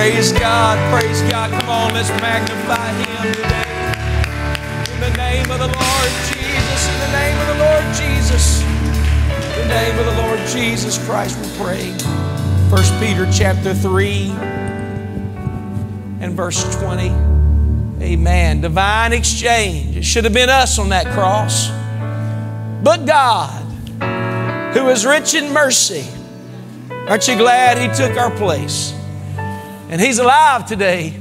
Praise God, praise God. Come on, let's magnify Him today. In the name of the Lord Jesus, in the name of the Lord Jesus, in the name of the Lord Jesus Christ, we pray. First Peter chapter 3 and verse 20. Amen. Divine exchange. It should have been us on that cross. But God, who is rich in mercy, aren't you glad He took our place? And He's alive today.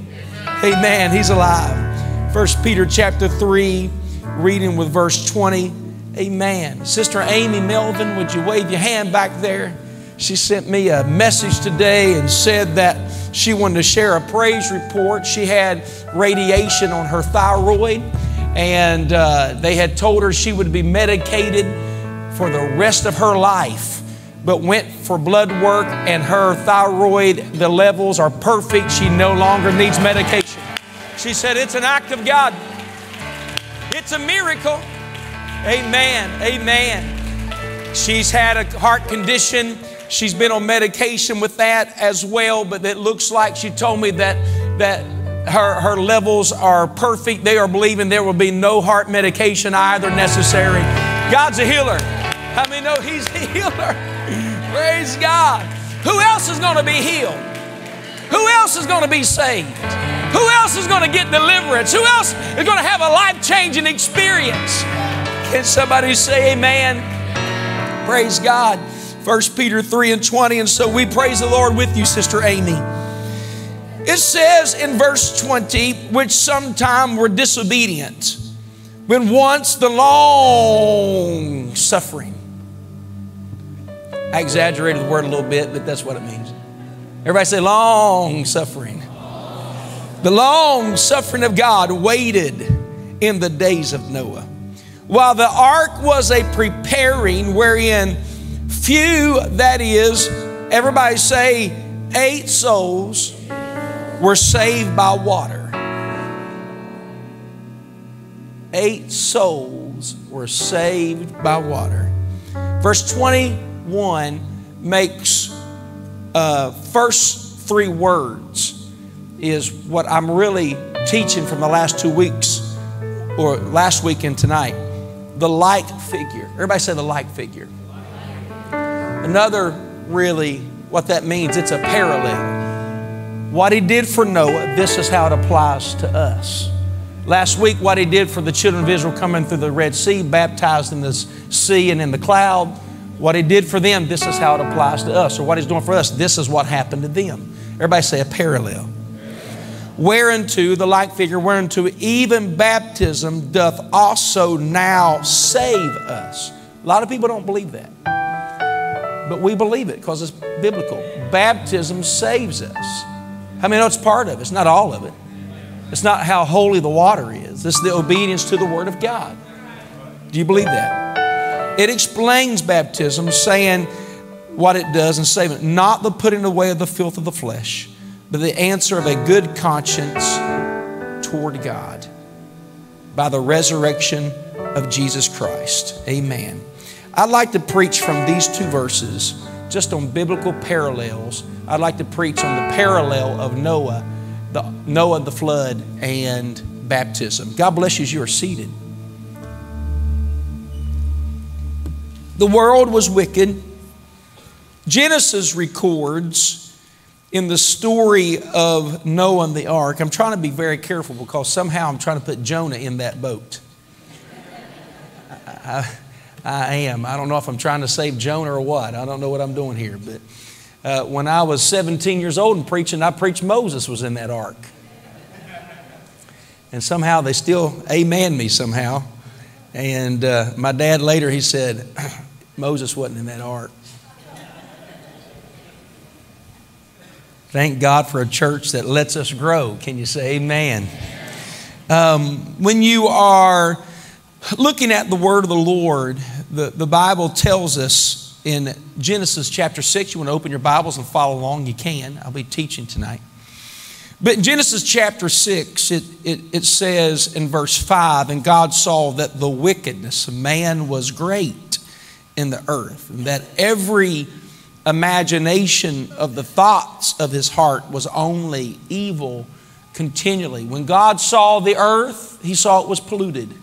Amen. He's alive. First Peter chapter 3, reading with verse 20. Amen. Sister Amy Melvin, would you wave your hand back there? She sent me a message today and said that she wanted to share a praise report. She had radiation on her thyroid, and uh, they had told her she would be medicated for the rest of her life, but went for blood work, and her thyroid, the levels are perfect. She no longer needs medication. She said, It's an act of God, it's a miracle. Amen. Amen. She's had a heart condition. She's been on medication with that as well, but it looks like she told me that that her, her levels are perfect. They are believing there will be no heart medication either necessary. God's a healer. How many know He's a healer? Praise God. Who else is going to be healed? Who else is going to be saved? Who else is going to get deliverance? Who else is going to have a life changing experience? Can somebody say amen? Praise God. 1 Peter 3 and 20. And so we praise the Lord with you, Sister Amy. It says in verse 20, which sometime were disobedient, when once the long suffering. I exaggerated the word a little bit, but that's what it means. Everybody say long suffering. The long suffering of God waited in the days of Noah while the ark was a preparing wherein few, that is, everybody say, eight souls were saved by water. Eight souls were saved by water. Verse 21 makes uh, first three words is what I'm really teaching from the last two weeks or last week and tonight the like figure. Everybody say the like figure. Another really, what that means, it's a parallel. What he did for Noah, this is how it applies to us. Last week, what he did for the children of Israel coming through the Red Sea, baptized in the sea and in the cloud, what he did for them, this is how it applies to us. Or what he's doing for us, this is what happened to them. Everybody say a parallel. Whereunto the like figure whereunto even baptism doth also now save us. A lot of people don't believe that. But we believe it because it's biblical. Baptism saves us. I mean it's part of it? It's not all of it. It's not how holy the water is. It's the obedience to the word of god. Do you believe that it explains baptism saying what it does and saving not the putting away of the filth of the flesh but the answer of a good conscience toward God by the resurrection of Jesus Christ. Amen. I'd like to preach from these two verses just on biblical parallels. I'd like to preach on the parallel of Noah, the Noah, the flood, and baptism. God bless you as you are seated. The world was wicked. Genesis records in the story of Noah and the ark, I'm trying to be very careful because somehow I'm trying to put Jonah in that boat. I, I, am. I don't know if I'm trying to save Jonah or what. I don't know what I'm doing here. But uh, when I was 17 years old and preaching, I preached Moses was in that ark. And somehow they still amen me somehow. And uh, my dad later, he said, Moses wasn't in that ark. Thank God for a church that lets us grow. Can you say amen? Um, when you are looking at the word of the Lord, the, the Bible tells us in Genesis chapter 6, you want to open your Bibles and follow along, you can. I'll be teaching tonight. But in Genesis chapter 6, it, it, it says in verse 5 And God saw that the wickedness of man was great in the earth, and that every imagination of the thoughts of his heart was only evil continually. When God saw the earth, he saw it was polluted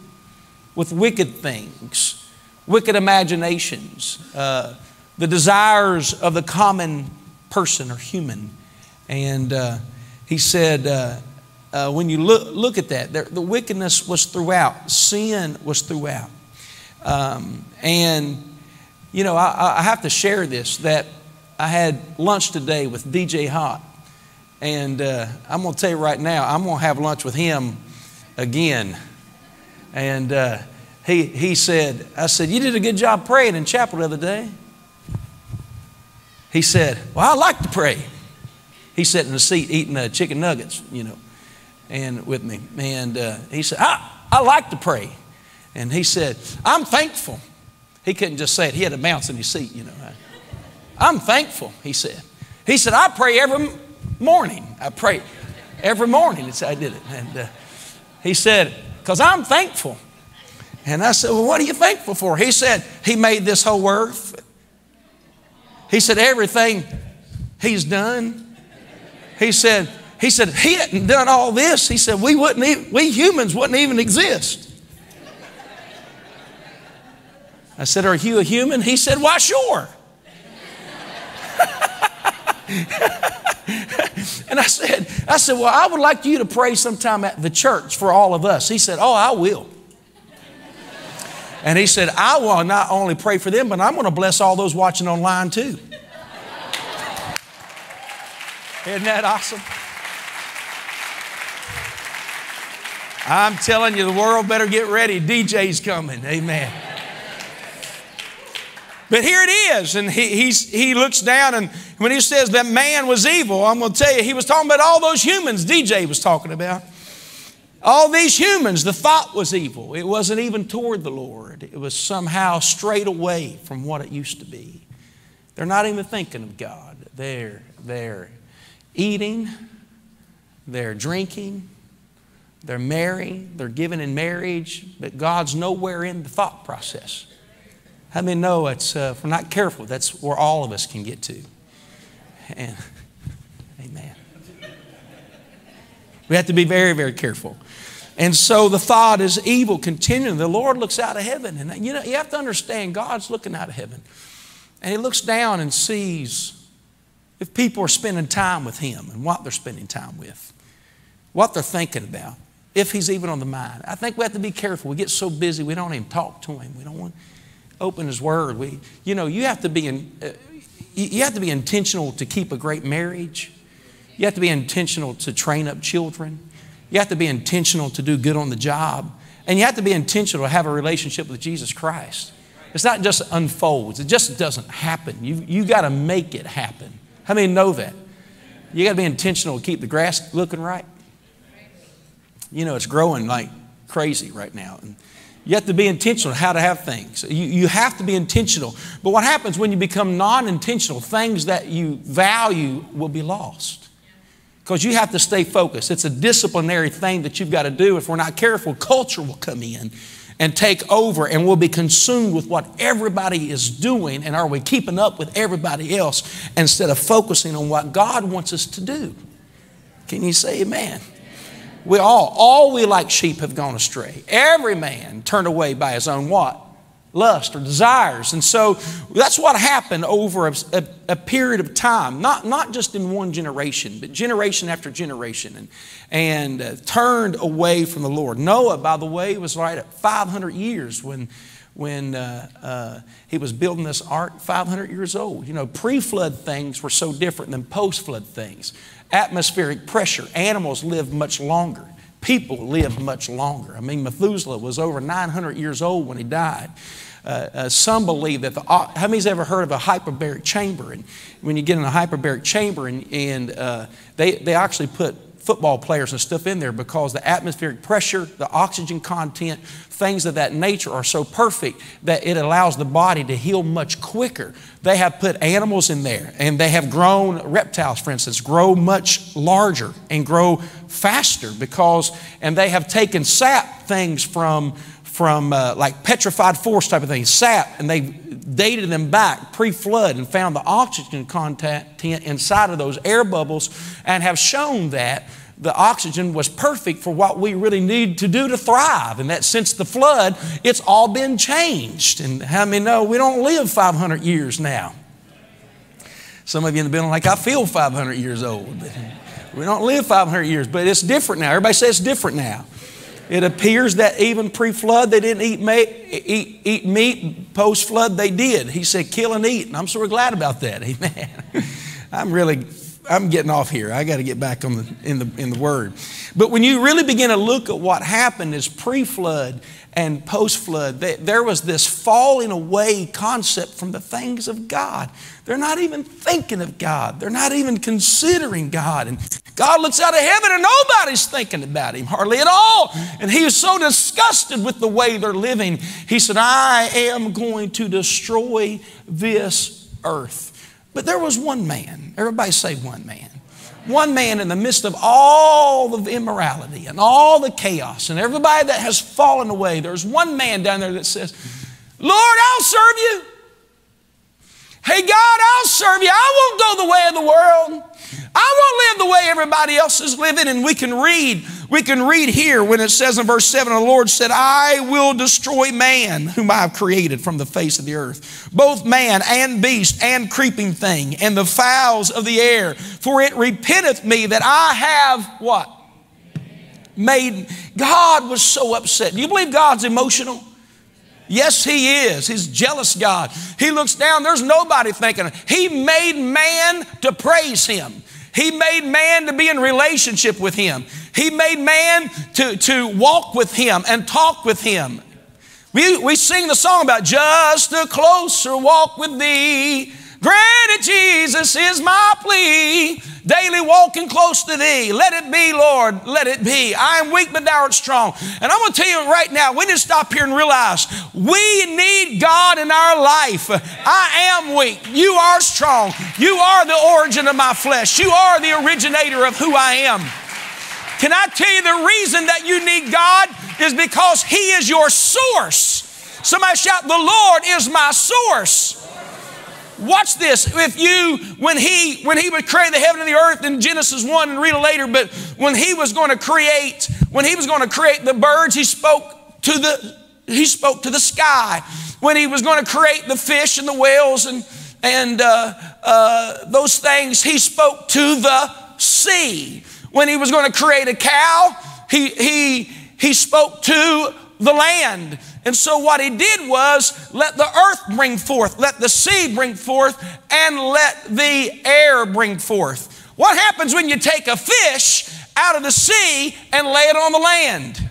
with wicked things, wicked imaginations, uh, the desires of the common person or human. And uh, he said, uh, uh when you look, look at that, there, the wickedness was throughout, sin was throughout. Um, and, you know, I, I have to share this that I had lunch today with DJ Hot. And uh, I'm going to tell you right now, I'm going to have lunch with him again. And uh, he, he said, I said, You did a good job praying in chapel the other day. He said, Well, I like to pray. He's sitting in the seat eating uh, chicken nuggets, you know, and with me. And uh, he said, I, I like to pray. And he said, I'm thankful. He couldn't just say it, he had to bounce in his seat, you know. I'm thankful, he said. He said, I pray every morning. I pray every morning. I did it. And uh, he said, because I'm thankful. And I said, Well, what are you thankful for? He said, He made this whole earth. He said, Everything He's done. He said, he said, he hadn't done all this. He said, we wouldn't even, we humans wouldn't even exist. I said, Are you a human? He said, Why, sure. and I said, I said, Well, I would like you to pray sometime at the church for all of us. He said, Oh, I will. And he said, I will not only pray for them, but I'm going to bless all those watching online too. Isn't that awesome? I'm telling you, the world better get ready. DJ's coming. Amen. But here it is, and he, he looks down, and when he says that man was evil, I'm going to tell you, he was talking about all those humans DJ was talking about. All these humans, the thought was evil. It wasn't even toward the Lord, it was somehow straight away from what it used to be. They're not even thinking of God. They're, they're eating, they're drinking, they're marrying, they're giving in marriage, but God's nowhere in the thought process. How many know it's, uh, if we're not careful, that's where all of us can get to? And, amen. We have to be very, very careful. And so the thought is evil continuing. The Lord looks out of heaven. And you know, you have to understand God's looking out of heaven. And He looks down and sees if people are spending time with Him and what they're spending time with, what they're thinking about, if He's even on the mind. I think we have to be careful. We get so busy, we don't even talk to Him. We don't want open His Word. We, you know, you have to be in, uh, you have to be intentional to keep a great marriage. You have to be intentional to train up children. You have to be intentional to do good on the job. And you have to be intentional to have a relationship with Jesus Christ. It's not just unfolds, it just doesn't happen. You, you got to make it happen. How many know that? You got to be intentional to keep the grass looking right. You know, it's growing like crazy right now. And you have to be intentional how to have things. You, you have to be intentional. But what happens when you become non intentional? Things that you value will be lost. Because you have to stay focused. It's a disciplinary thing that you've got to do. If we're not careful, culture will come in and take over, and we'll be consumed with what everybody is doing. And are we keeping up with everybody else instead of focusing on what God wants us to do? Can you say amen? We all, all we like sheep have gone astray. Every man turned away by his own what? Lust or desires. And so that's what happened over a, a, a, period of time, not, not just in one generation, but generation after generation, and, and uh, turned away from the Lord. Noah, by the way, was right at 500 years when, when uh, uh, he was building this ark, 500 years old. You know, pre flood things were so different than post flood things atmospheric pressure. Animals live much longer. People live much longer. I mean, Methuselah was over 900 years old when he died. Uh, uh, some believe that the, uh, how many's ever heard of a hyperbaric chamber? And when you get in a hyperbaric chamber, and, and uh, they, they actually put football players and stuff in there because the atmospheric pressure, the oxygen content, things of that nature are so perfect that it allows the body to heal much quicker. They have put animals in there and they have grown, reptiles for instance, grow much larger and grow faster because, and they have taken sap things from from uh, like petrified forest type of thing, sap, and they dated them back pre-flood and found the oxygen content inside of those air bubbles and have shown that the oxygen was perfect for what we really need to do to thrive. And that since the flood, it's all been changed. And how many know we don't live 500 years now? Some of you in the building like, I feel 500 years old. But we don't live 500 years, but it's different now. Everybody says it's different now. It appears that even pre flood, they didn't eat, eat, eat meat. Post flood, they did. He said, kill and eat. And I'm sort of glad about that. Amen. I'm really I'm getting off here. I got to get back on the, in, the, in the Word. But when you really begin to look at what happened is pre-flood and post-flood, there was this falling away concept from the things of God. They're not even thinking of God. They're not even considering God. And God looks out of heaven and nobody's thinking about Him, hardly at all. And He is so disgusted with the way they're living. He said, I am going to destroy this earth. But there was one man. Everybody say one man. One man in the midst of all the immorality and all the chaos and everybody that has fallen away. There's one man down there that says, Lord, I'll serve you. Hey, God, I'll serve you. I won't go the way of the world. I won't live the way everybody else is living. And we can read, we can read here when it says in verse 7, the Lord said, I will destroy man whom I have created from the face of the earth, both man and beast and creeping thing, and the fowls of the air. For it repenteth me that I have what? Made. God was so upset. Do you believe God's emotional? Yes, He is. He's jealous God. He looks down, there's nobody thinking. He made man to praise Him. He made man to be in relationship with Him. He made man to, to walk with Him and talk with Him. We, we sing the song about just a closer walk with Thee. Granted, Jesus is my plea. Daily walking close to thee. Let it be, Lord. Let it be. I am weak, but thou art strong. And I'm going to tell you right now, we need to stop here and realize we need God in our life. I am weak. You are strong. You are the origin of my flesh. You are the originator of who I am. Can I tell you the reason that you need God is because He is your source. Somebody shout, The Lord is my source. Watch this. If you, when he, when he would create the heaven and the earth in Genesis 1 and read it later, but when he was going to create, when he was going to create the birds, he spoke to the, he spoke to the sky. When he was going to create the fish and the whales and, and uh, uh, those things, he spoke to the sea. When he was going to create a cow, he, he, he spoke to the land. And so what he did was let the earth bring forth, let the sea bring forth, and let the air bring forth. What happens when you take a fish out of the sea and lay it on the land?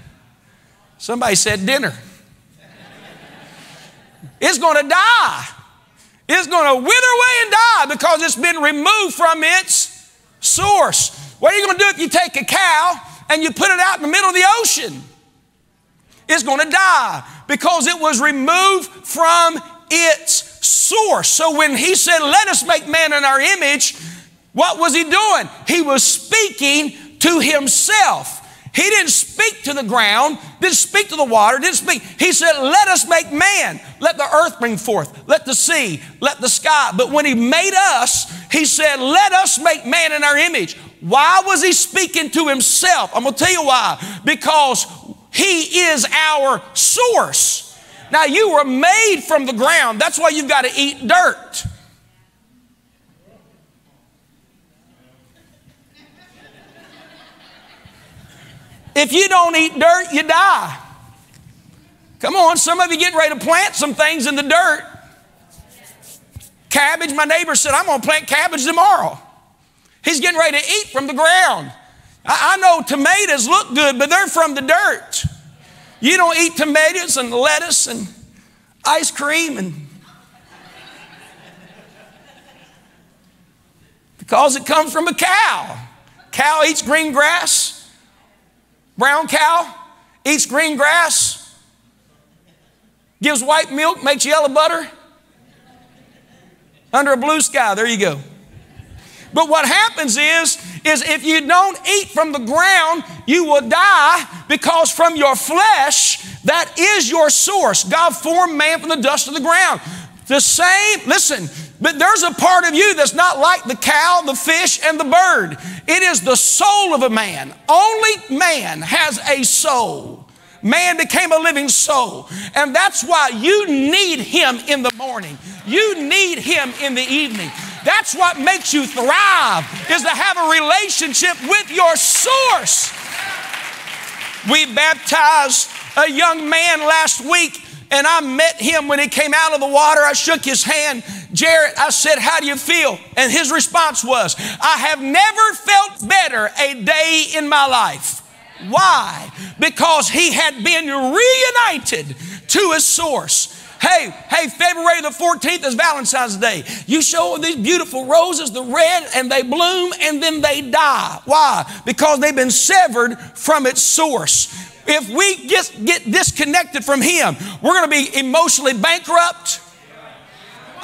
Somebody said dinner. It's going to die. It's going to wither away and die because it's been removed from its source. What are you going to do if you take a cow and you put it out in the middle of the ocean? It's going to die because it was removed from its source. So when he said, Let us make man in our image, what was he doing? He was speaking to himself. He didn't speak to the ground, didn't speak to the water, didn't speak. He said, Let us make man. Let the earth bring forth, let the sea, let the sky. But when he made us, he said, Let us make man in our image. Why was he speaking to himself? I'm going to tell you why. Because he is our source. Now, you were made from the ground. That's why you've got to eat dirt. If you don't eat dirt, you die. Come on, some of you getting ready to plant some things in the dirt. Cabbage, my neighbor said, I'm going to plant cabbage tomorrow. He's getting ready to eat from the ground. I, I know tomatoes look good, but they're from the dirt. You don't eat tomatoes and lettuce and ice cream and because it comes from a cow. Cow eats green grass. Brown cow eats green grass. Gives white milk, makes yellow butter. Under a blue sky, there you go. But what happens is, is if you don't eat from the ground, you will die because from your flesh, that is your source. God formed man from the dust of the ground. The same, listen, but there's a part of you that's not like the cow, the fish, and the bird. It is the soul of a man. Only man has a soul. Man became a living soul. And that's why you need him in the morning. You need him in the evening. That's what makes you thrive, is to have a relationship with your source. We baptized a young man last week, and I met him when he came out of the water. I shook his hand. Jarrett, I said, How do you feel? And his response was, I have never felt better a day in my life. Why? Because he had been reunited to his source. Hey, hey, February the 14th is Valentine's Day. You show these beautiful roses, the red, and they bloom and then they die. Why? Because they've been severed from its source. If we just get disconnected from Him, we're going to be emotionally bankrupt.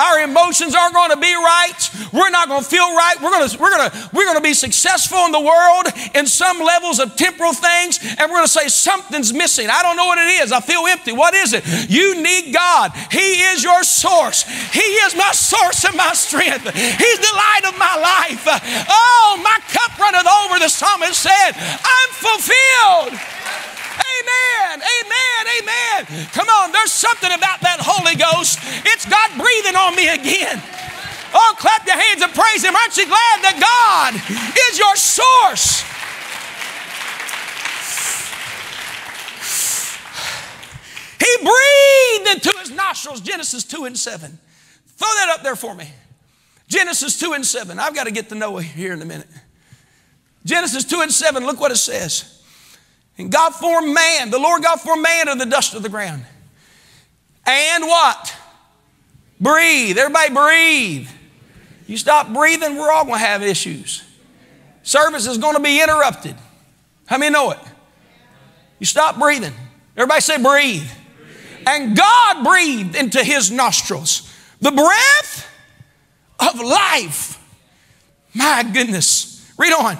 Our emotions aren't going to be right. We're not going to feel right. We're going to, we're going to, we're going to be successful in the world in some levels of temporal things, and we're going to say something's missing. I don't know what it is. I feel empty. What is it? You need God. He is your source. He is my source and my strength. He's the light of my life. Oh, my cup runneth over, the psalmist said. I'm fulfilled. Amen. Amen. Amen. Come on, there's something about that Holy Ghost. It's God breathing on me again. Oh, clap your hands and praise Him. Aren't you glad that God is your source? He breathed into his nostrils, Genesis 2 and 7. Throw that up there for me. Genesis 2 and 7. I've got to get to Noah here in a minute. Genesis 2 and 7, look what it says. And God formed man. The Lord God formed man of the dust of the ground. And what? Breathe. Everybody breathe. You stop breathing, we're all going to have issues. Service is going to be interrupted. How many know it? You stop breathing. Everybody say breathe. And God breathed into his nostrils the breath of life. My goodness. Read on.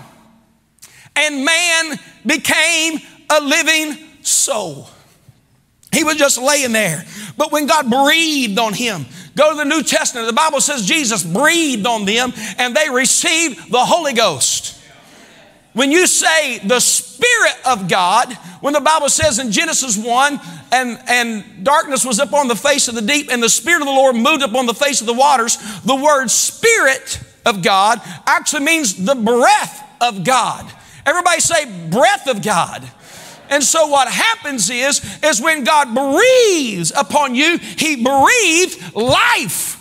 And man became a living soul. He was just laying there. But when God breathed on him, go to the New Testament, the Bible says Jesus breathed on them and they received the Holy Ghost. When you say the Spirit of God, when the Bible says in Genesis 1, and, and darkness was upon the face of the deep, and the Spirit of the Lord moved upon the face of the waters, the word Spirit of God actually means the breath of God. Everybody say breath of God. And so what happens is, is when God breathes upon you, He breathed life.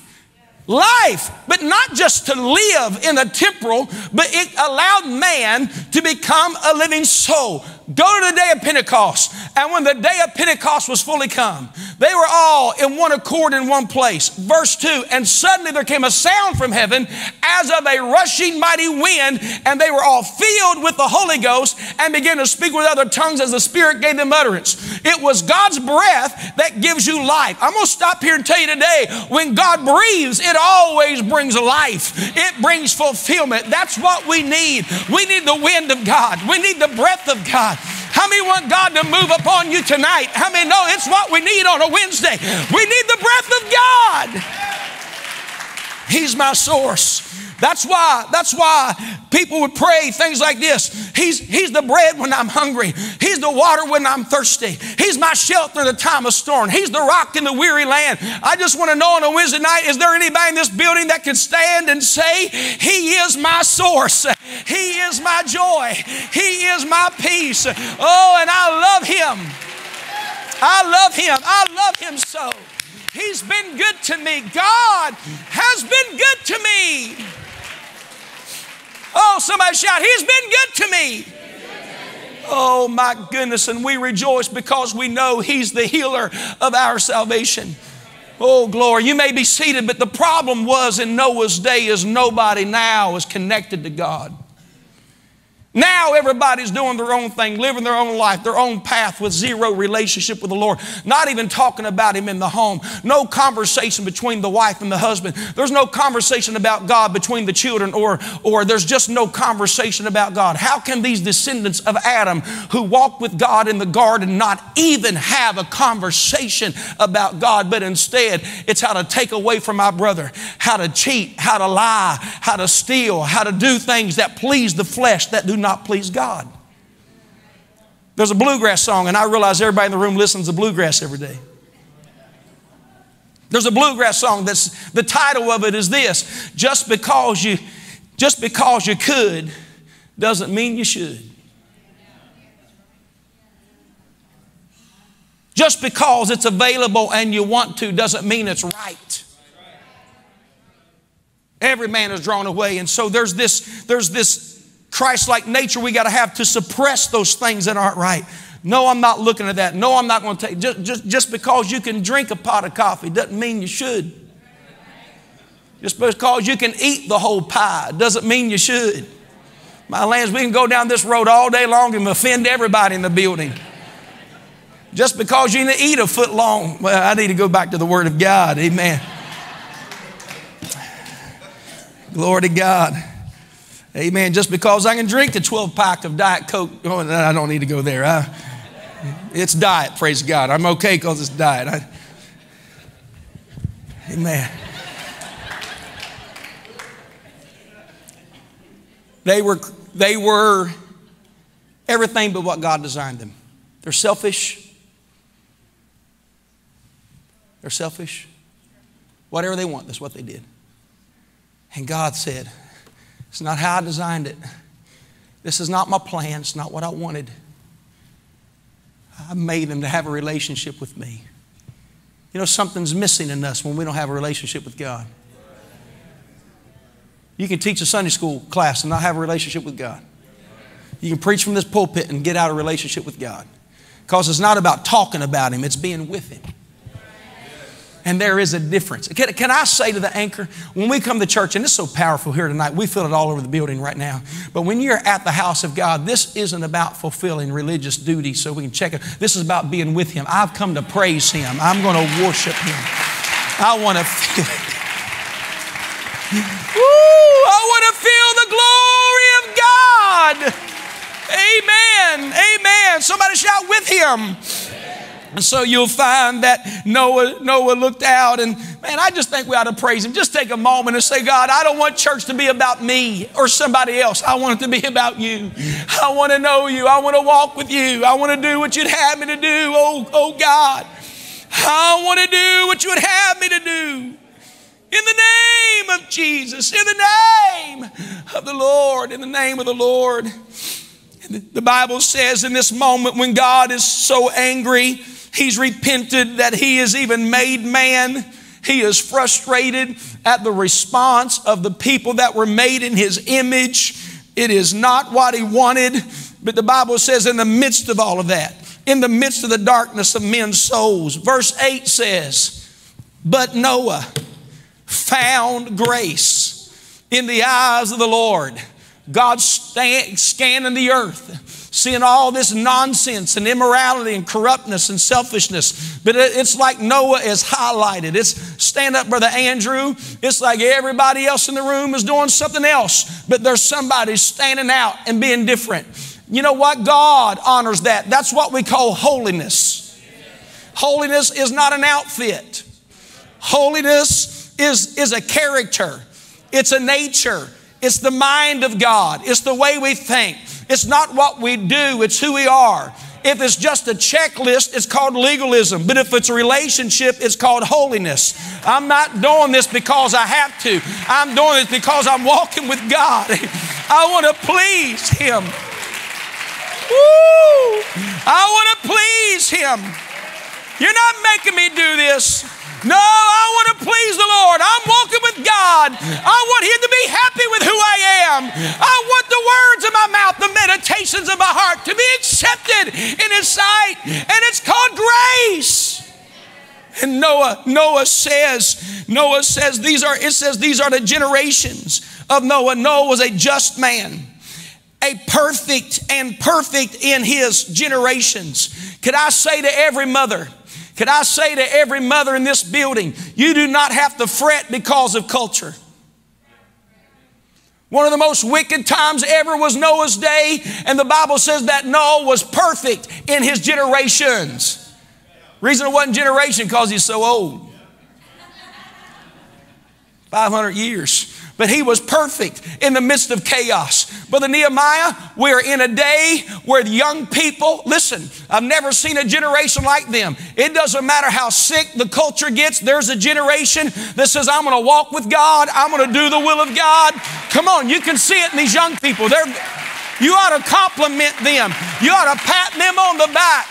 Life, but not just to live in the temporal, but it allowed man to become a living soul. Go to the day of Pentecost. And when the day of Pentecost was fully come, they were all in one accord in one place. Verse 2 And suddenly there came a sound from heaven as of a rushing mighty wind, and they were all filled with the Holy Ghost and began to speak with other tongues as the Spirit gave them utterance. It was God's breath that gives you life. I'm going to stop here and tell you today when God breathes, it always brings life, it brings fulfillment. That's what we need. We need the wind of God, we need the breath of God. How many want God to move upon you tonight? How many know it's what we need on a Wednesday? We need the breath of God. He's my source. That's why, that's why people would pray things like this. He's, he's the bread when I'm hungry. He's the water when I'm thirsty. He's my shelter in the time of storm. He's the rock in the weary land. I just want to know on a Wednesday night, is there anybody in this building that can stand and say, He is my source. He is my joy. He is my peace. Oh, and I love Him. I love Him. I love Him so. He's been good to me. God has been good to me. Oh, somebody shout, He's been good to me. Oh my goodness, and we rejoice because we know He's the healer of our salvation. Oh, glory. You may be seated, but the problem was in Noah's day is nobody now is connected to God. Now everybody's doing their own thing, living their own life, their own path with zero relationship with the Lord. Not even talking about Him in the home. No conversation between the wife and the husband. There's no conversation about God between the children, or, or there's just no conversation about God. How can these descendants of Adam who walked with God in the garden not even have a conversation about God, but instead it's how to take away from my brother, how to cheat, how to lie, how to steal, how to do things that please the flesh that do not please God. There's a bluegrass song, and I realize everybody in the room listens to bluegrass every day. There's a bluegrass song that's the title of it is this just because you just because you could doesn't mean you should. Just because it's available and you want to doesn't mean it's right. Every man is drawn away. And so there's this, there's this Christ like nature we got to have to suppress those things that aren't right. No, I'm not looking at that. No, I'm not going to take just, just, just because you can drink a pot of coffee doesn't mean you should. Just because you can eat the whole pie doesn't mean you should. My lands, we can go down this road all day long and offend everybody in the building. Just because you need to eat a foot long, well, I need to go back to the Word of God. Amen. Glory to God. Amen. Just because I can drink the 12 pack of Diet Coke, oh, I don't need to go there. I, it's diet, praise God. I'm okay because it's diet. I, amen. They were, they were everything but what God designed them. They're selfish. They're selfish. Whatever they want, that's what they did. And God said, it's not how I designed it. This is not my plan. It's not what I wanted. I made them to have a relationship with me. You know, something's missing in us when we don't have a relationship with God. You can teach a Sunday school class and not have a relationship with God. You can preach from this pulpit and get out of relationship with God. Because it's not about talking about Him, it's being with Him. And there is a difference. Can, can, I say to the anchor, when we come to church, and it's so powerful here tonight, we feel it all over the building right now. But when you're at the house of God, this isn't about fulfilling religious duty so we can check it. This is about being with Him. I've come to praise Him, I'm going to worship Him. I want to feel it. Woo, I want to feel the glory of God. Amen. Amen. Somebody shout with Him. And so you'll find that Noah, Noah looked out and man, I just think we ought to praise him. Just take a moment and say, God, I don't want church to be about me or somebody else. I want it to be about you. I want to know you. I want to walk with you. I want to do what you'd have me to do. Oh, oh God. I want to do what you would have me to do. In the name of Jesus, in the name of the Lord, in the name of the Lord. The Bible says in this moment when God is so angry, He's repented that he is even made man. He is frustrated at the response of the people that were made in his image. It is not what he wanted, but the Bible says, in the midst of all of that, in the midst of the darkness of men's souls, verse 8 says, But Noah found grace in the eyes of the Lord. God scanning the earth seeing all this nonsense and immorality and corruptness and selfishness. But it's like Noah is highlighted. It's stand up, Brother Andrew. It's like everybody else in the room is doing something else, but there's somebody standing out and being different. You know what? God honors that. That's what we call holiness. Holiness is not an outfit. Holiness is, is a character. It's a nature. It's the mind of God. It's the way we think. It's not what we do, it's who we are. If it's just a checklist, it's called legalism. But if it's a relationship, it's called holiness. I'm not doing this because I have to. I'm doing this because I'm walking with God. I want to please Him. Woo! I want to please Him. You're not making me do this. No, I want to please the Lord. I'm walking with God. I want Him to be happy with who I am. I want the words of my mouth, the meditations of my heart to be accepted in His sight. And it's called grace. And Noah, Noah says, Noah says these are, it says these are the generations of Noah. Noah was a just man. a perfect and perfect in his generations. Could I say to every mother, could I say to every mother in this building, you do not have to fret because of culture. One of the most wicked times ever was Noah's day, and the Bible says that Noah was perfect in his generations. Reason it wasn't generation because he's so old. 500 years but he was perfect in the midst of chaos. Brother Nehemiah, we're in a day where the young people, listen, I've never seen a generation like them. It doesn't matter how sick the culture gets, there's a generation that says, I'm gonna walk with God, I'm gonna do the will of God. Come on, you can see it in these young people. They're, you ought to compliment them, you ought to pat them on the back.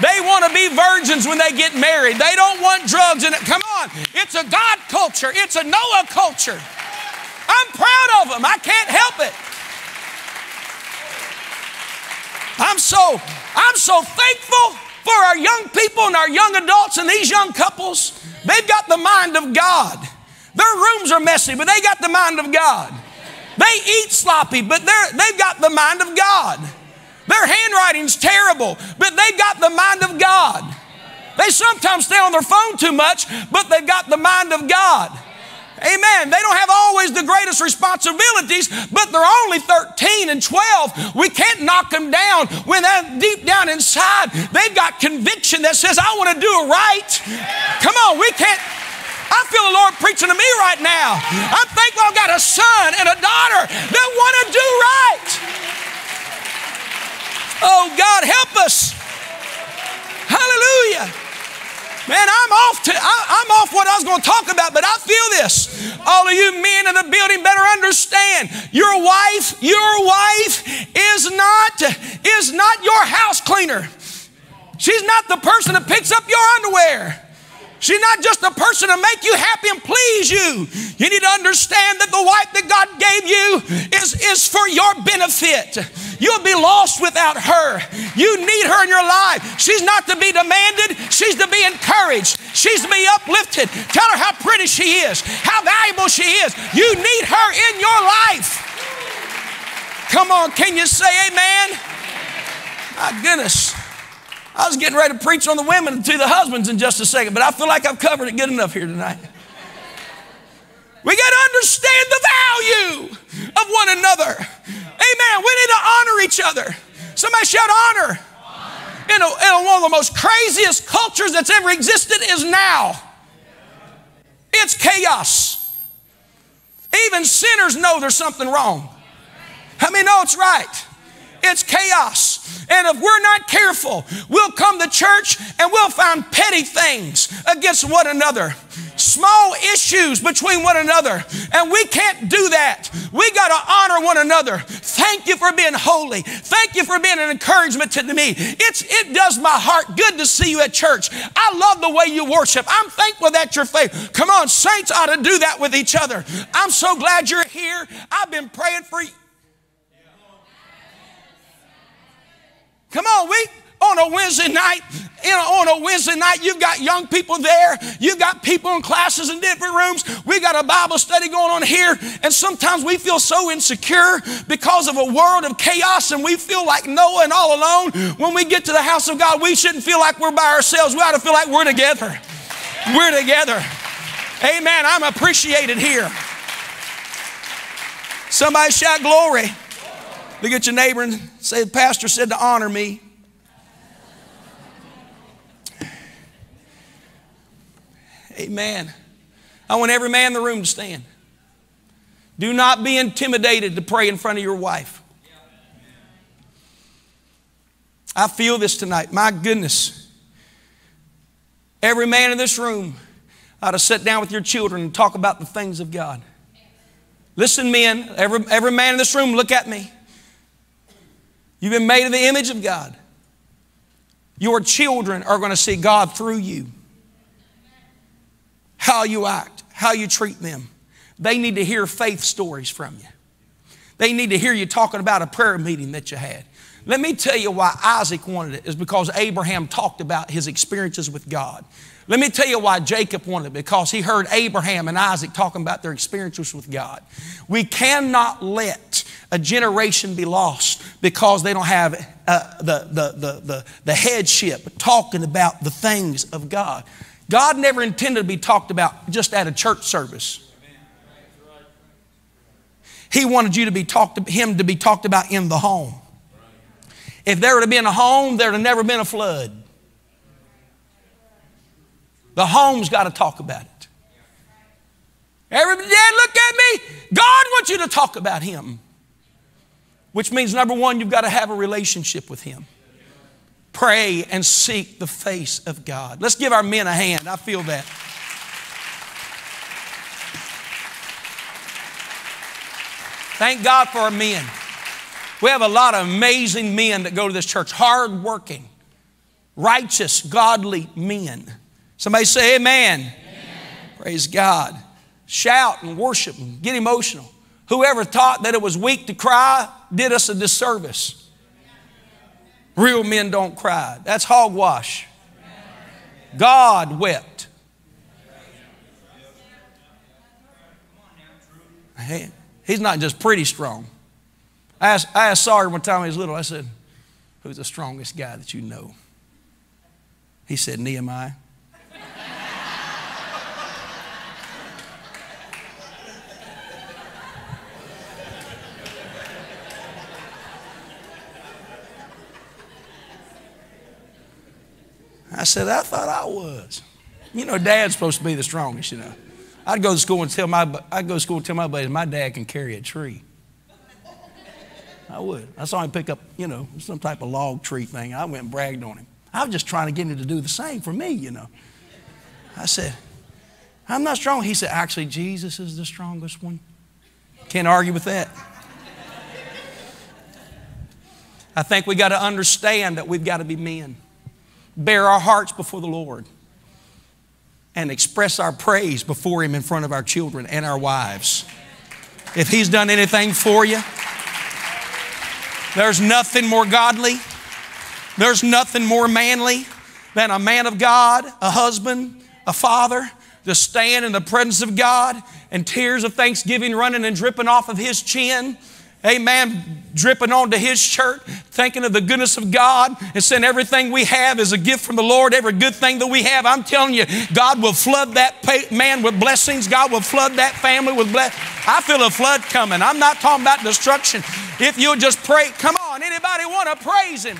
They want to be virgins when they get married. They don't want drugs in it. Come on. It's a God culture. It's a Noah culture. I'm proud of them. I can't help it. I'm so, I'm so thankful for our young people and our young adults and these young couples. They've got the mind of God. Their rooms are messy, but they got the mind of God. They eat sloppy, but they've got the mind of God. Their handwriting's terrible, but they've got the mind of God. They sometimes stay on their phone too much, but they've got the mind of God. Amen. They don't have always the greatest responsibilities, but they're only 13 and 12. We can't knock them down when that deep down inside they've got conviction that says, I want to do it right. Come on, we can't. I feel the Lord preaching to me right now. I'm thankful I've got a son and a daughter that want to do right. Oh, God, help us. Hallelujah. Man, I'm off to I, am off what I was going to talk about, but I feel this. All of you men in the building better understand. Your wife, your wife is not is not your house cleaner. She's not the person that picks up your underwear. She's not just a person to make you happy and please you. You need to understand that the wife that God gave you is, is for your benefit. You'll be lost without her. You need her in your life. She's not to be demanded, she's to be encouraged. She's to be uplifted. Tell her how pretty she is, how valuable she is. You need her in your life. Come on, can you say amen? My goodness. I was getting ready to preach on the women to the husbands in just a second, but I feel like I've covered it good enough here tonight. We got to understand the value of one another. Amen. We need to honor each other. Somebody shout honor. In, a, in one of the most craziest cultures that's ever existed is now. It's chaos. Even sinners know there's something wrong. How many know it's right? It's chaos. And if we're not careful, we'll come to church and we'll find petty things against one another, small issues between one another. And we can't do that. We got to honor one another. Thank you for being holy. Thank you for being an encouragement to me. It's, it does my heart good to see you at church. I love the way you worship. I'm thankful that you're faith. Come on, saints ought to do that with each other. I'm so glad you're here. I've been praying for you. Come on, we on a Wednesday night, you know, on a Wednesday night, you've got young people there. You've got people in classes in different rooms. We got a Bible study going on here. And sometimes we feel so insecure because of a world of chaos and we feel like Noah and all alone. When we get to the house of God, we shouldn't feel like we're by ourselves. We ought to feel like we're together. We're together. Amen. I'm appreciated here. Somebody shout glory. Look at your neighbor and say, The pastor said to honor me. Amen. I want every man in the room to stand. Do not be intimidated to pray in front of your wife. I feel this tonight. My goodness. Every man in this room ought to sit down with your children and talk about the things of God. Listen, men, every, every man in this room, look at me. You've been made in the image of God. Your children are going to see God through you. How you act, how you treat them. They need to hear faith stories from you. They need to hear you talking about a prayer meeting that you had. Let me tell you why Isaac wanted it, is because Abraham talked about his experiences with God. Let me tell you why Jacob wanted it, because he heard Abraham and Isaac talking about their experiences with God. We cannot let a generation be lost because they don't have uh, the, the, the, the, the headship talking about the things of God. God never intended to be talked about just at a church service. He wanted you to be talked to, him to be talked about in the home. If there would have been a home, there would have never been a flood. The home's got to talk about it. Everybody, Dad, look at me. God wants you to talk about Him. Which means, number one, you've got to have a relationship with Him. Pray and seek the face of God. Let's give our men a hand. I feel that. Thank God for our men. We have a lot of amazing men that go to this church, hardworking, righteous, godly men. Somebody say, Amen. amen. Praise God. Shout and worship and get emotional. Whoever thought that it was weak to cry did us a disservice. Real men don't cry. That's hogwash. God wept. He's not just pretty strong. I asked, I asked Sawyer one time he was little, I said, Who's the strongest guy that you know? He said, Nehemiah. I said, I thought I was. You know, dad's supposed to be the strongest, you know. I'd go to school and tell my, I'd go to school and tell my buddies, my dad can carry a tree. I would. I saw him pick up, you know, some type of log tree thing. I went and bragged on him. I was just trying to get him to do the same for me, you know. I said, I'm not strong. He said, actually, Jesus is the strongest one. Can't argue with that. I think we got to understand that we've got to be men bear our hearts before the Lord and express our praise before Him in front of our children and our wives. If He's done anything for you, there's nothing more godly, there's nothing more manly than a man of God, a husband, a father, to stand in the presence of God and tears of thanksgiving running and dripping off of his chin amen, dripping onto His shirt, thinking of the goodness of God and saying everything we have is a gift from the Lord, every good thing that we have. I'm telling you, God will flood that man with blessings. God will flood that family with blessings. I feel a flood coming. I'm not talking about destruction. If you'll just pray, come on, anybody want to praise Him?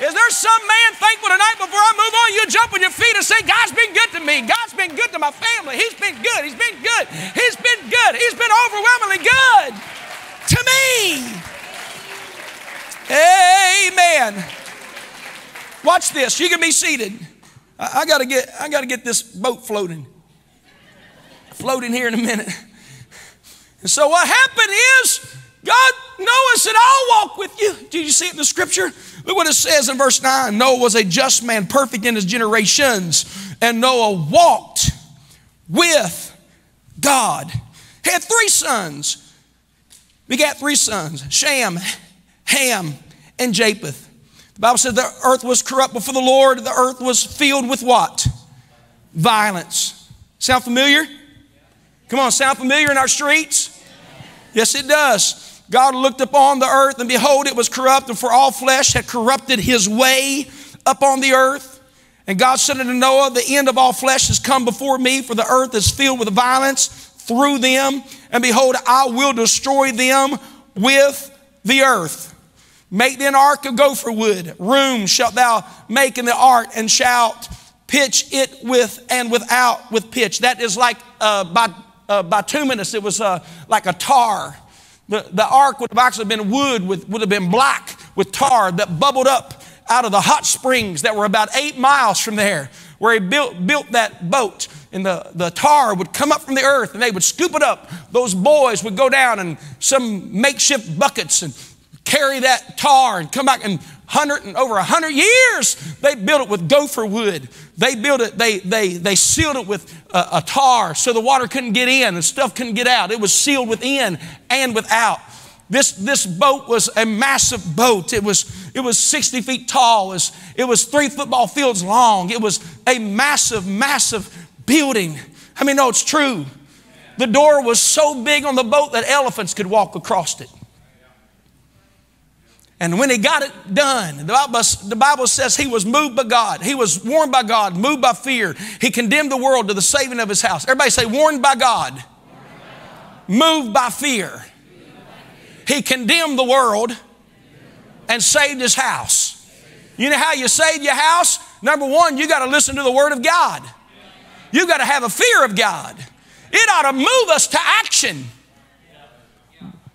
Is there some man thankful tonight before I move on? You jump on your feet and say, God's been good to me. God's been good to my family. He's been good. He's been good. He's been good. He's been overwhelmingly good to me. Amen. Watch this. You can be seated. I, I gotta get I gotta get this boat floating. Floating here in a minute. And so what happened is God, Noah said, I'll walk with you. Did you see it in the scripture? Look what it says in verse 9. Noah was a just man, perfect in his generations, and Noah walked with God. He had three sons. We got three sons Shem, Ham, and Japheth. The Bible said the earth was corrupt before the Lord. The earth was filled with what? Violence. Sound familiar? Come on, sound familiar in our streets? Yes, it does. God looked upon the earth, and behold, it was corrupt, and for all flesh had corrupted his way upon the earth. And God said unto Noah, The end of all flesh has come before me, for the earth is filled with violence through them, and behold, I will destroy them with the earth. Make thee an ark of gopher wood. Room shalt thou make in the ark, and shalt pitch it with and without with pitch. That is like uh, by, uh, bituminous. It was uh, like a tar. The, the ark would have actually been wood, with, would have been black with tar that bubbled up out of the hot springs that were about eight miles from there, where he built, built that boat and the, the tar would come up from the earth and they would scoop it up. Those boys would go down and some makeshift buckets and carry that tar and come back and hundred and over a hundred years they built it with gopher wood. They built it, they they they sealed it with a, a tar so the water couldn't get in and stuff couldn't get out. It was sealed within and without. This, this boat was a massive boat. It was, it was 60 feet tall. It was, it was three football fields long. It was a massive, massive building. I mean, no, it's true. The door was so big on the boat that elephants could walk across it. And when he got it done, the Bible, the Bible, says he was moved by God. He was warned by God, moved by fear. He condemned the world to the saving of his house. Everybody say, warned by God, moved by fear. He condemned the world and saved his house. You know how you save your house? Number one, you got to listen to the Word of God. You got to have a fear of God. It ought to move us to action.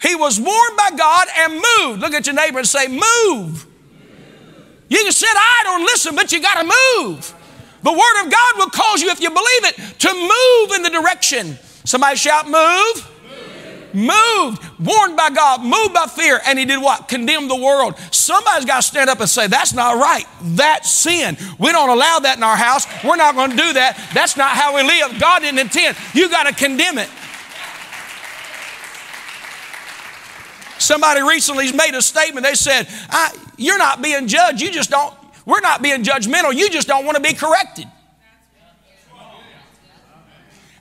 He was warned by God and moved. Look at your neighbor and say, Move. You can sit idle and listen, but you got to move. The Word of God will cause you, if you believe it, to move in the direction. Somebody shout, Move moved, warned by God, moved by fear, and he did what? Condemned the world. Somebody's got to stand up and say, That's not right. That's sin. We don't allow that in our house. We're not going to do that. That's not how we live. God didn't intend. You got to condemn it. Somebody recently made a statement. They said, You're not being judged. You just don't, we're not being judgmental. You just don't want to be corrected.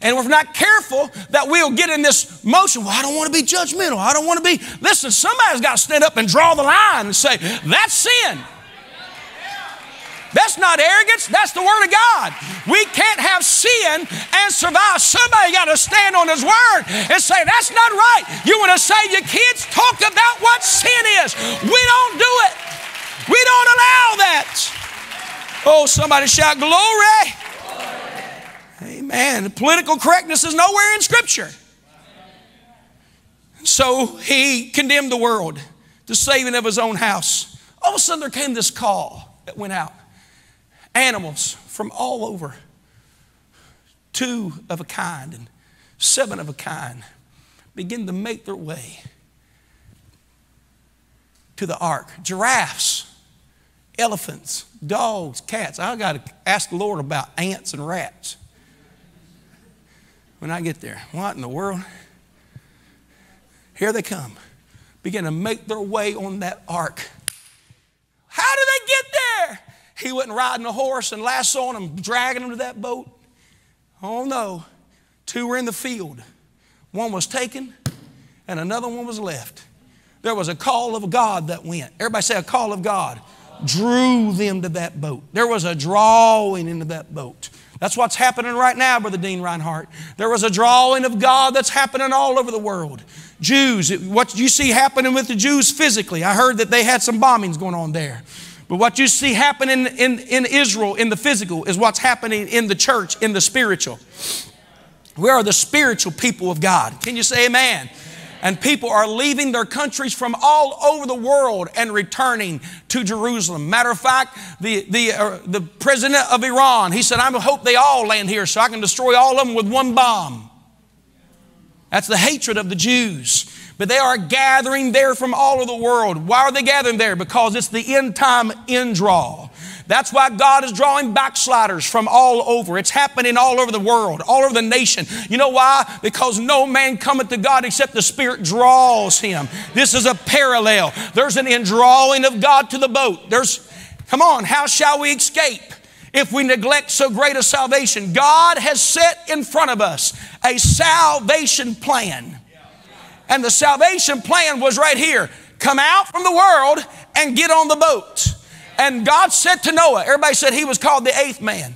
And if we're not careful, that we'll get in this motion. Well, I don't want to be judgmental. I don't want to be. Listen, somebody's got to stand up and draw the line and say, that's sin. That's not arrogance, that's the Word of God. We can't have sin and survive. Somebody got to stand on His Word and say, That's not right. You want to save your kids? Talk about what sin is. We don't do it, we don't allow that. Oh, somebody shout, Glory. Amen. Political correctness is nowhere in Scripture. So he condemned the world to saving of his own house. All of a sudden, there came this call that went out. Animals from all over, two of a kind and seven of a kind, begin to make their way to the ark. Giraffes, elephants, dogs, cats. I got to ask the Lord about ants and rats when I get there. What in the world? Here they come, begin to make their way on that ark. How did they get there? He wasn't riding a horse and lassoing them, dragging them to that boat. Oh no. Two were in the field. One was taken, and another one was left. There was a call of God that went. Everybody say a call of God. Drew them to that boat. There was a drawing into that boat. That's what's happening right now, Brother Dean Reinhardt. There was a drawing of God that's happening all over the world. Jews, what you see happening with the Jews physically, I heard that they had some bombings going on there. But what you see happening in, in Israel in the physical is what's happening in the church in the spiritual. We are the spiritual people of God. Can you say amen? And people are leaving their countries from all over the world and returning to Jerusalem. Matter of fact, the, the, uh, the president of Iran, he said, I hope they all land here so I can destroy all of them with one bomb. That's the hatred of the Jews. But they are gathering there from all over the world. Why are they gathering there? Because it's the end time end draw. That's why God is drawing backsliders from all over. It's happening all over the world, all over the nation. You know why? Because no man cometh to God except the Spirit draws him. This is a parallel. There's an indrawing of God to the boat. There's, come on, how shall we escape? if we neglect so great a salvation. God has set in front of us a salvation plan. And the salvation plan was right here come out from the world and get on the boat. And God said to Noah, everybody said he was called the eighth man.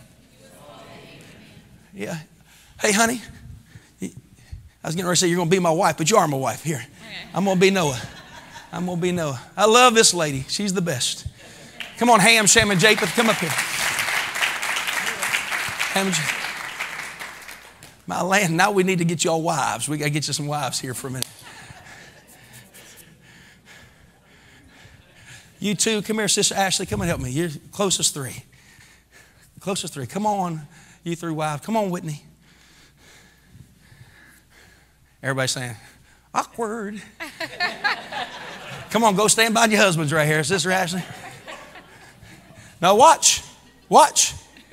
Yeah. Hey, honey, I was getting ready to say you're going to be my wife, but you are my wife. Here, I'm going to be Noah. I'm going to be Noah. I love this lady. She's the best. Come on, Ham, Shem, and Japheth, come up here. Ham, my land, now we need to get y'all wives. We got to get you some wives here for a minute. You two, come here, Sister Ashley, come and help me. You're closest three. Closest three. Come on, you three wives. Come on, Whitney. Everybody saying, awkward. come on, go stand by your husbands right here, Sister Ashley. Now watch, watch.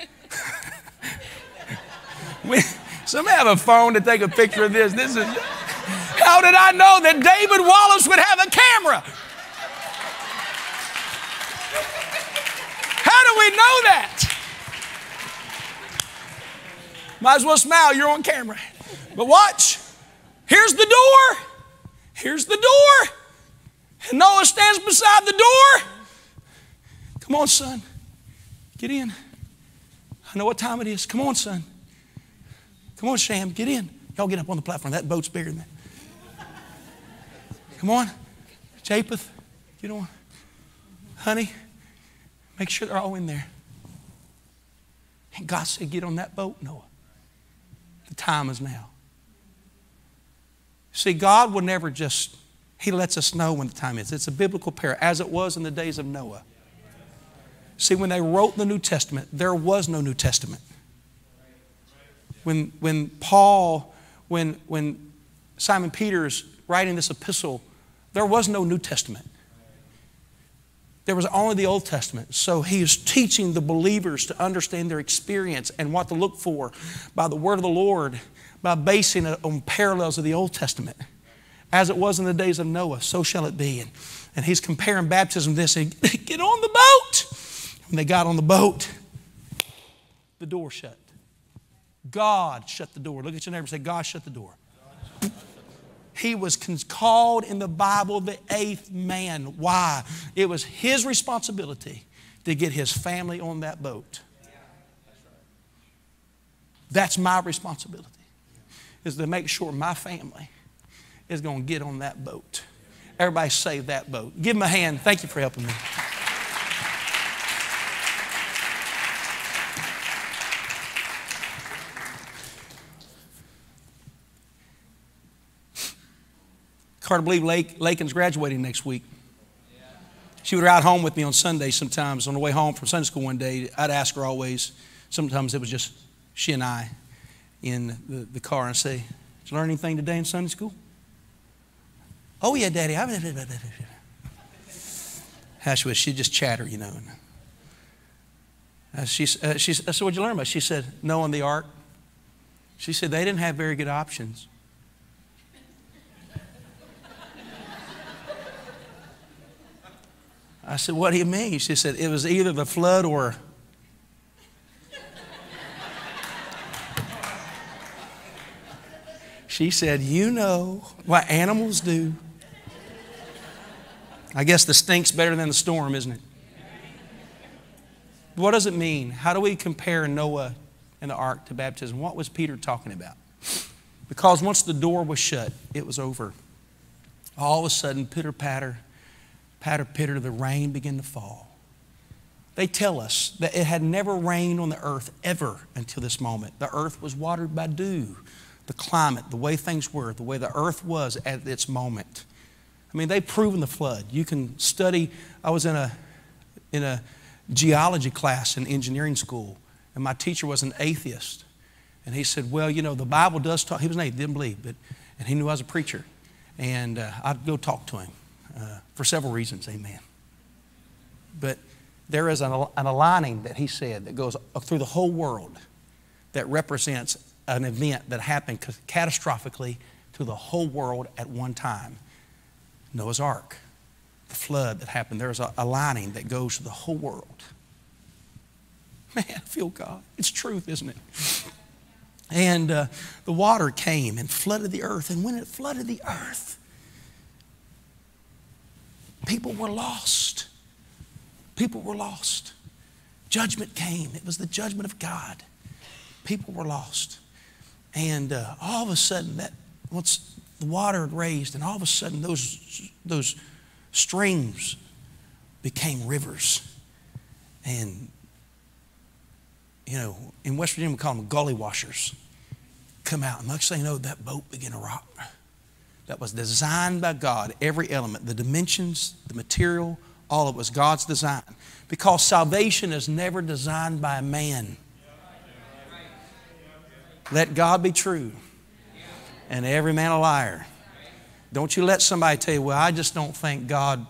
somebody have a phone to take a picture of this. This is. How did I know that David Wallace would have a camera? How do we know that? Might as well smile, you're on camera. But watch. Here's the door. Here's the door. And Noah stands beside the door. Come on, son. Get in. I know what time it is. Come on, son. Come on, Shem. Get in. Y'all get up on the platform. That boat's bigger than that. Come on. Japheth, get on. Honey, make sure they're all in there. And God said, Get on that boat, Noah. The time is now. See, God will never just, He lets us know when the time is. It's a biblical pair, as it was in the days of Noah. See, when they wrote the New Testament, there was no New Testament. When, when Paul, when, when Simon Peter's writing this epistle, there was no New Testament. There was only the Old Testament. So he is teaching the believers to understand their experience and what to look for by the word of the Lord, by basing it on parallels of the Old Testament. As it was in the days of Noah, so shall it be. And, and he's comparing baptism to this. And, Get on the boat. When they got on the boat, the door shut. God shut the door. Look at your neighbor and say, God shut the door. He was called in the Bible the eighth man. Why? It was his responsibility to get his family on that boat. That's my responsibility, is to make sure my family is going to get on that boat. Everybody save that boat. Give him a hand. Thank you for helping me. Hard to believe Lake, Lakin's graduating next week. She would ride home with me on Sunday sometimes. On the way home from Sunday school one day, I'd ask her always. Sometimes it was just she and I in the, the car and say, Did you learn anything today in Sunday school? Oh, yeah, Daddy. How she was, she'd just chatter, you know. Uh, she, uh, she, I said, What'd you learn about? She said, Knowing the ark. She said, They didn't have very good options. I said, What do you mean? She said, It was either the flood or. She said, You know what animals do. I guess the stink's better than the storm, isn't it? What does it mean? How do we compare Noah and the ark to baptism? What was Peter talking about? Because once the door was shut, it was over. All of a sudden, pitter patter, patter pitter, the rain began to fall. They tell us that it had never rained on the earth ever until this moment. The earth was watered by dew, the climate, the way things were, the way the earth was at its moment. I mean, they've proven the flood. You can study. I was in a, in a geology class in engineering school, and my teacher was an atheist. And he said, Well, you know, the Bible does talk. He was an atheist, didn't believe, but, and he knew I was a preacher. And uh, I'd go talk to him uh, for several reasons, amen. But there is an, an aligning that he said that goes through the whole world that represents an event that happened catastrophically to the whole world at one time Noah's Ark, the flood that happened. There's a, a lining that goes to the whole world. Man, I feel God. It's truth, isn't it? And uh, the water came and flooded the earth. And when it flooded the earth, People were lost. People were lost. Judgment came. It was the judgment of God. People were lost. And uh, all of a sudden, that once the water had raised, and all of a sudden those, those streams became rivers. And, you know, in West Virginia, we call them gully washers. Come out. And next thing you know, that boat began to rock that was designed by God, every element, the dimensions, the material, all of it was God's design. Because salvation is never designed by man. Let God be true and every man a liar. Don't you let somebody tell you, well, I just don't think God,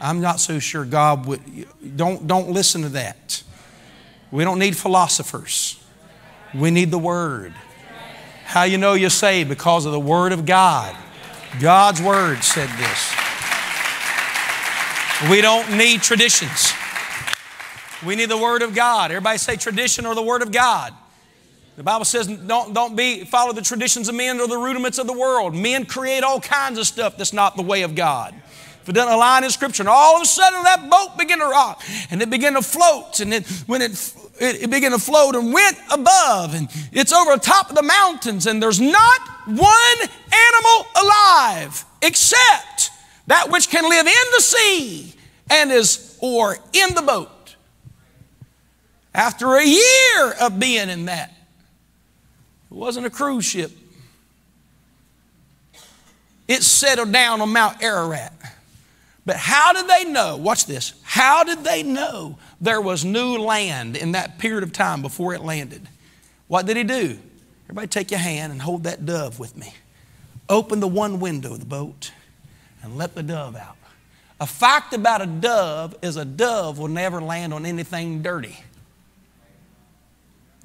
I'm not so sure God would. Don't, don't listen to that. We don't need philosophers, we need the Word. How you know you're saved? Because of the Word of God. God's Word said this. We don't need traditions. We need the Word of God. Everybody say tradition or the Word of God. The Bible says don't, don't be follow the traditions of men or the rudiments of the world. Men create all kinds of stuff that's not the way of God. If it doesn't align in Scripture, and all of a sudden that boat began to rock and it began to float, and then when it, it, it began to float and went above, and it's over the top of the mountains, and there's not one animal alive except that which can live in the sea and is or in the boat. After a year of being in that, it wasn't a cruise ship. It settled down on Mount Ararat. But how did they know? Watch this. How did they know there was new land in that period of time before it landed? What did he do? Everybody take your hand and hold that dove with me. Open the one window of the boat and let the dove out. A fact about a dove is a dove will never land on anything dirty.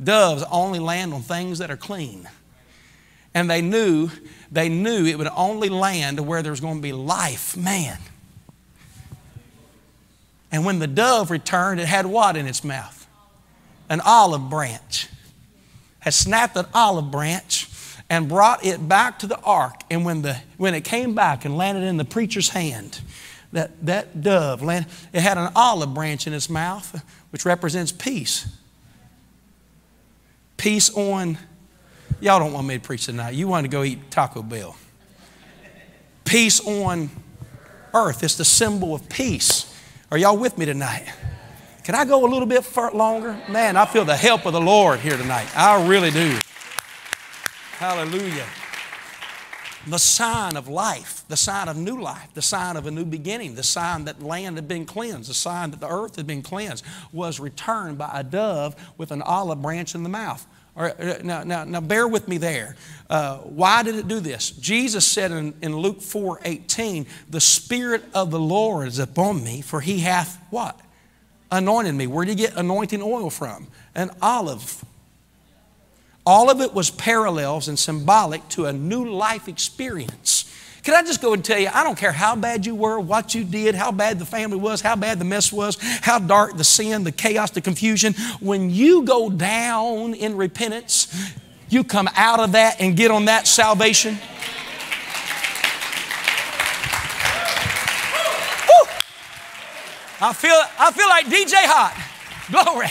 Doves only land on things that are clean. And they knew, they knew it would only land where there's going to be life, man. And when the dove returned, it had what in its mouth? An olive branch. Had snapped an olive branch and brought it back to the ark. And when, the, when it came back and landed in the preacher's hand, that, that dove, landed, it had an olive branch in its mouth, which represents peace. Peace on, y'all don't want me to preach tonight. You want to go eat Taco Bell. Peace on earth. It's the symbol of peace. Are y'all with me tonight? Can I go a little bit longer? Man, I feel the help of the Lord here tonight. I really do. Hallelujah. The sign of life, the sign of new life, the sign of a new beginning, the sign that land had been cleansed, the sign that the earth had been cleansed, was returned by a dove with an olive branch in the mouth. Uh, now, now, now, bear with me there. Uh, why did it do this? Jesus said in, in Luke 4 18, The Spirit of the Lord is upon me, for he hath what? Anointed me. Where did you get anointing oil from? An olive. All of it was parallels and symbolic to a new life experience. Can I just go and tell you, I don't care how bad you were, what you did, how bad the family was, how bad the mess was, how dark the sin, the chaos, the confusion. When you go down in repentance, you come out of that and get on that salvation. I feel, I feel like DJ Hot. Glory.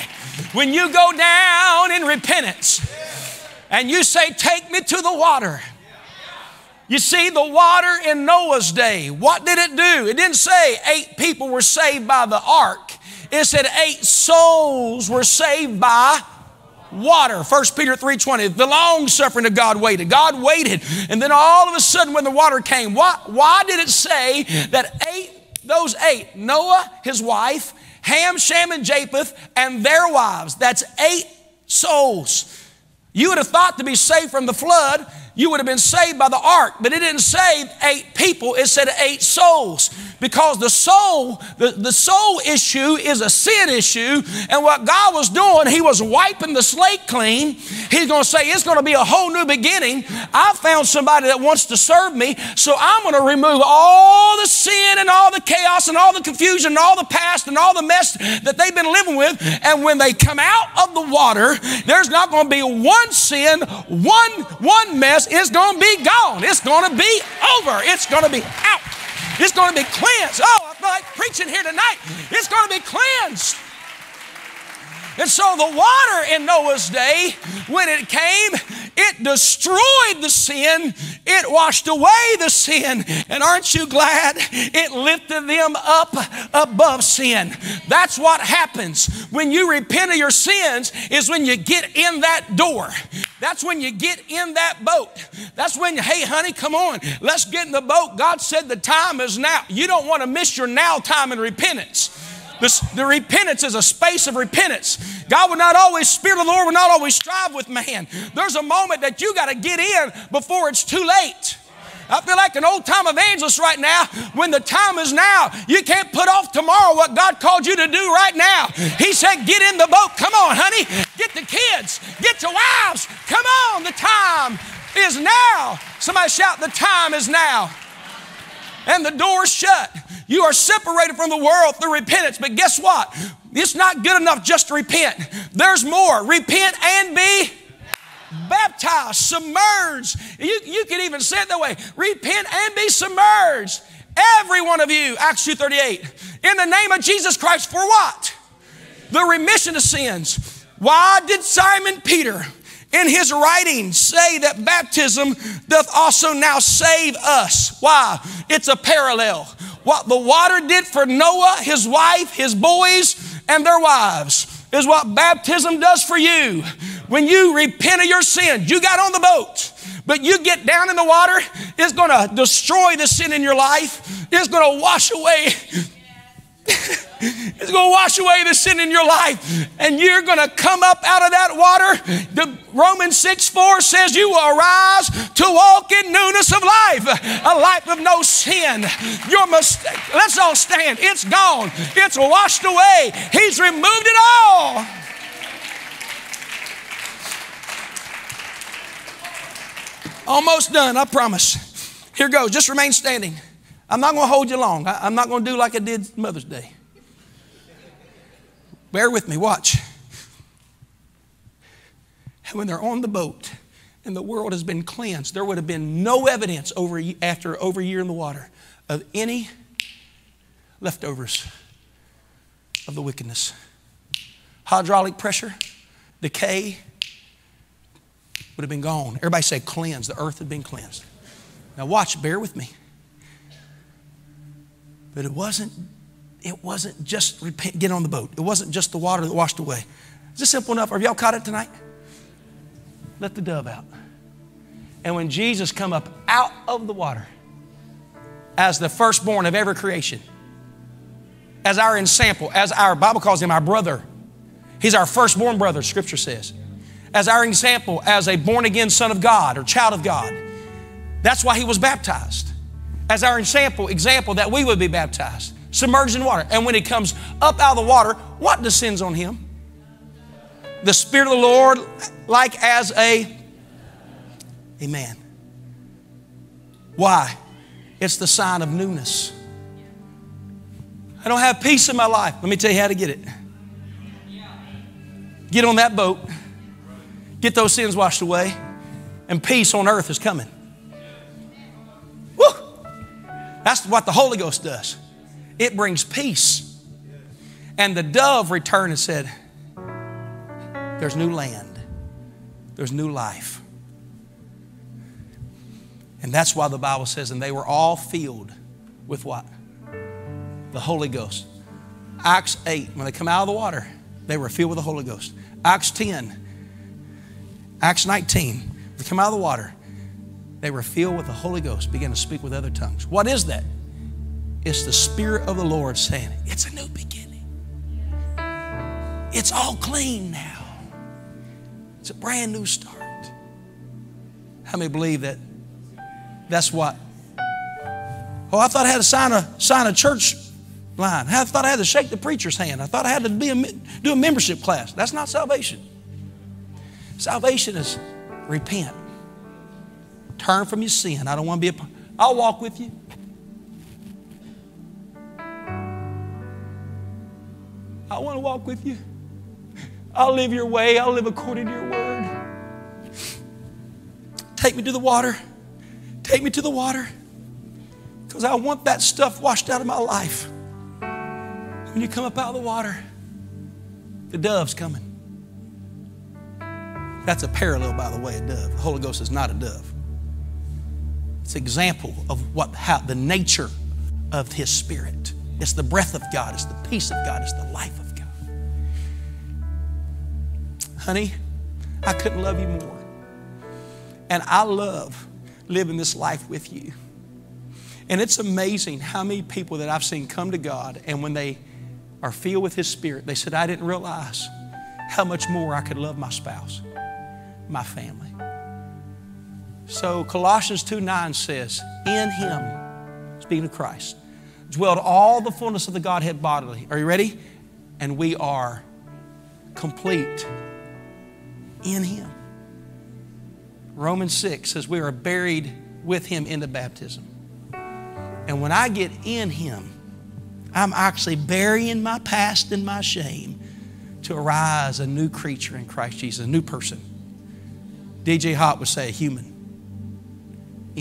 When you go down in repentance and you say, Take me to the water. You see, the water in Noah's day, what did it do? It didn't say eight people were saved by the ark. It said eight souls were saved by water. 1 Peter 3.20, the long suffering of God waited. God waited. And then all of a sudden when the water came, why, why did it say that eight, those eight, Noah, his wife, Ham, Shem, and Japheth, and their wives, that's eight souls. You would have thought to be saved from the flood, you would have been saved by the ark. But it didn't save eight people, it said eight souls. Because the soul, the, the soul issue is a sin issue. And what God was doing, He was wiping the slate clean. He's going to say, it's going to be a whole new beginning. I found somebody that wants to serve me, so I'm going to remove all the sin and all the chaos and all the confusion and all the past and all the mess that they've been living with. And when they come out of the water, there's not going to be one sin, one, one mess it's going to be gone. It's going to be over. It's going to be out. It's going to be cleansed. Oh, I feel like preaching here tonight. It's going to be cleansed. And so the water in Noah's day, when it came, it destroyed the sin, it washed away the sin. And aren't you glad it lifted them up above sin? That's what happens when you repent of your sins, is when you get in that door. That's when you get in that boat. That's when, hey, honey, come on, let's get in the boat. God said the time is now. You don't want to miss your now time in repentance. The, the repentance is a space of repentance. God will not always, Spirit of the Lord will not always strive with man. There's a moment that you got to get in before it's too late. I feel like an old time evangelist right now. When the time is now, you can't put off tomorrow what God called you to do right now. He said, Get in the boat. Come on, honey. Get the kids. Get your wives. Come on. The time is now. Somebody shout, The time is now. And the door's shut. You are separated from the world through repentance. But guess what? It's not good enough just to repent. There's more. Repent and be baptized, submerged. You, you can even say it that way. Repent and be submerged. Every one of you, Acts 2.38, in the name of Jesus Christ for what? The remission of sins. Why did Simon Peter in his writings say that baptism doth also now save us? Why? It's a parallel. What the water did for Noah, his wife, his boys, and their wives is what baptism does for you. When you repent of your sins, you got on the boat, but you get down in the water, it's to destroy the sin in your life. It's to wash away it's going to wash away the sin in your life, and you're going to come up out of that water. The Romans 6 4 says, You will arise to walk in newness of life, a life of no sin. Your mistake, let's all stand. It's gone, it's washed away. He's removed it all. Almost done, I promise. Here goes. Just remain standing. I'm not going to hold you long. I, am not going to do like I did Mother's Day. Bear with me, watch. And when they're on the boat and the world has been cleansed, there would have been no evidence over, after over a year in the water of any leftovers of the wickedness. Hydraulic pressure, decay would have been gone. Everybody say cleansed. The earth had been cleansed. Now watch, bear with me. But it wasn't, it wasn't just repent, get on the boat. It wasn't just the water that washed away. Is this simple enough? Have y'all caught it tonight? Let the dove out. And when Jesus come up out of the water as the firstborn of every creation, as our ensample, as our Bible calls him our brother. He's our firstborn brother, scripture says. As our example, as a born again son of God or child of God. That's why he was baptized as our example, example that we would be baptized, submerged in water. And when he comes up out of the water, what descends on him? The Spirit of the Lord, like as a Amen. Why? It's the sign of newness. I don't have peace in my life. Let me tell you how to get it. Get on that boat, get those sins washed away, and peace on earth is coming. That's what the Holy Ghost does. It brings peace. And the dove returned and said, There's new land, there's new life. And that's why the Bible says, and they were all filled with what? The Holy Ghost. Acts 8, when they come out of the water, they were filled with the Holy Ghost. Acts 10, Acts 19, they come out of the water, they were filled with the Holy Ghost, began to speak with other tongues. What is that? It's the Spirit of the Lord saying, It's a new beginning. It's all clean now. It's a brand new start. How many believe that that's what? Oh, I thought I had to sign a, sign a church line. I thought I had to shake the preacher's hand. I thought I had to be a, do a membership class. That's not salvation. Salvation is repent. Turn from your sin. I don't want to be a. I'll walk with you. I want to walk with you. I'll live your way. I'll live according to your word. Take me to the water. Take me to the water. Because I want that stuff washed out of my life. When you come up out of the water, the dove's coming. That's a parallel, by the way, a dove. The Holy Ghost is not a dove. It's an example of what how the nature of his spirit. It's the breath of God, it's the peace of God, it's the life of God. Honey, I couldn't love you more. And I love living this life with you. And it's amazing how many people that I've seen come to God, and when they are filled with His Spirit, they said, I didn't realize how much more I could love my spouse, my family. So Colossians 2 9 says, In him, speaking of Christ, dwelled all the fullness of the Godhead bodily. Are you ready? And we are complete in him. Romans 6 says we are buried with him in the baptism. And when I get in him, I'm actually burying my past and my shame to arise a new creature in Christ Jesus, a new person DJ Hott would say, a human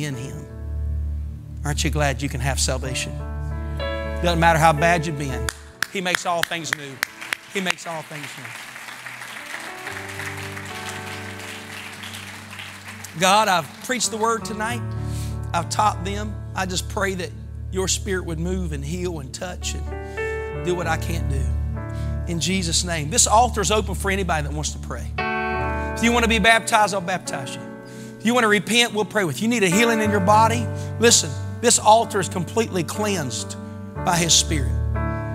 in Him. Aren't you glad you can have salvation? Doesn't matter how bad you've been, He makes all things new. He makes all things new. God, I've preached the word tonight. I've taught them. I just pray that your spirit would move and heal and touch and do what I can't do. In Jesus' name. This altar is open for anybody that wants to pray. If you want to be baptized, I'll baptize you. You want to repent, we'll pray with you. You need a healing in your body? Listen, this altar is completely cleansed by His Spirit.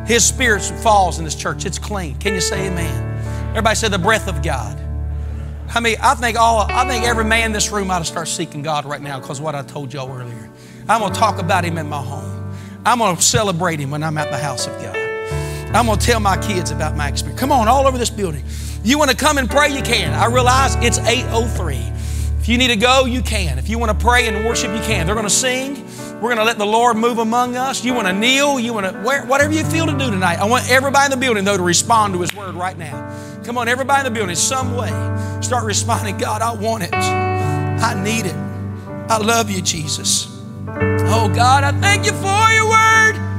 His Spirit falls in this church. It's clean. Can you say amen? Everybody say the breath of God. I mean, I think all I think every man in this room ought to start seeking God right now because what I told y'all earlier. I'm gonna talk about him in my home. I'm gonna celebrate him when I'm at the house of God. I'm gonna tell my kids about my experience. Come on, all over this building. You want to come and pray, you can. I realize it's 803. If you need to go, you can. If you want to pray and worship, you can. They're going to sing. We're going to let the Lord move among us. You want to kneel, you want to, whatever you feel to do tonight. I want everybody in the building, though, to respond to His word right now. Come on, everybody in the building, some way, start responding God, I want it. I need it. I love you, Jesus. Oh, God, I thank you for your word.